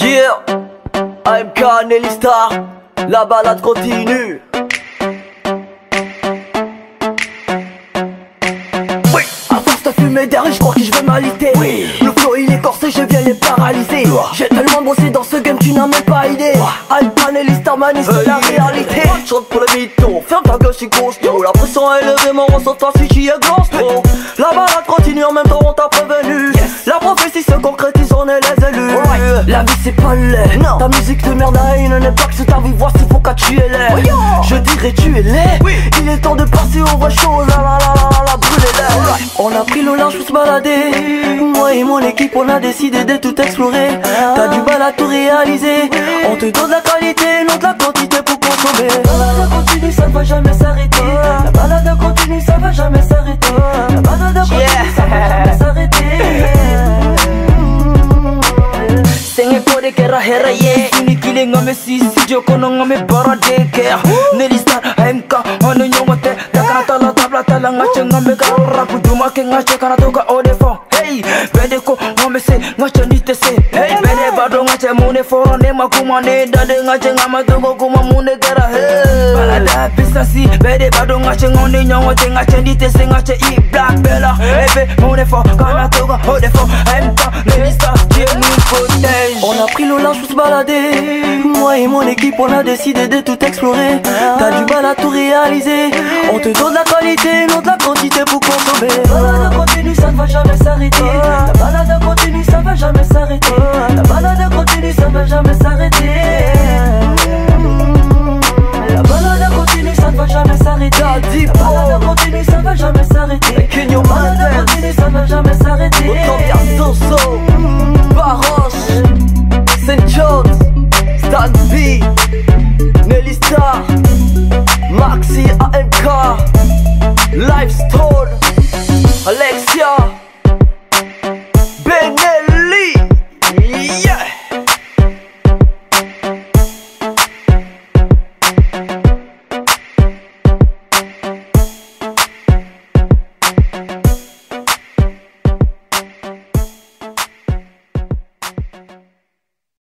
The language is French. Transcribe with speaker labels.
Speaker 1: Yeah, AMK Nelly Star, la balade continue. Oui, à force de fumer derrière, je crois que je vais m'aliter. Oui, le flow il est corsé, je viens les paralyser. J'ai tellement bossé dans ce game, tu n'as même pas idée. AMK Nelly Star, man, c'est la réalité. Chante pour le mytho, ferme ta gueule, c'est costaud. La pression est élevée, mon ressort, toi si tu es gros. La balade continue, en même temps on t'a prévenu. La prophétie se concrétise, les élus. La vie c'est pas laid. Non. Ta musique de merde à une époque sur ta vie. Voici qu'à tu es laid Je dirais tu es laid. Il est temps de passer aux vraies choses. La la la la la brûler les On a pris le large pour se balader. Moi et mon équipe on a décidé de tout explorer. T'as du mal à tout réaliser. On te donne la qualité, non de la quantité pour consommer. La balade continue, ça ne va jamais
Speaker 2: kode kera hera ye Sini kile ngame sisi joko no ngame bara deke. Nelly star AMK Hano nyongo te Takana tala tabla tala ngache ngame karo rapu Duma ke ngache kana toka ode fo Hey Bede ko ngame se ngache nite se. Hey Bede bado ngache mune foro ne makuma ne Dade ngache ngama togo kuma mune kera Hey. Balada pisa si Bede bado ngache ngone nyongo te ngache nite se ngache i black bella. Ebe mune fo kana toka ode fo AMK Nelly star
Speaker 1: On a pris le large pour se balader. Moi et mon équipe on a décidé de tout explorer. T'as du mal à tout réaliser. On te donne la qualité, non de la quantité Nelly Maxi AMK, Lifestone, Alexia,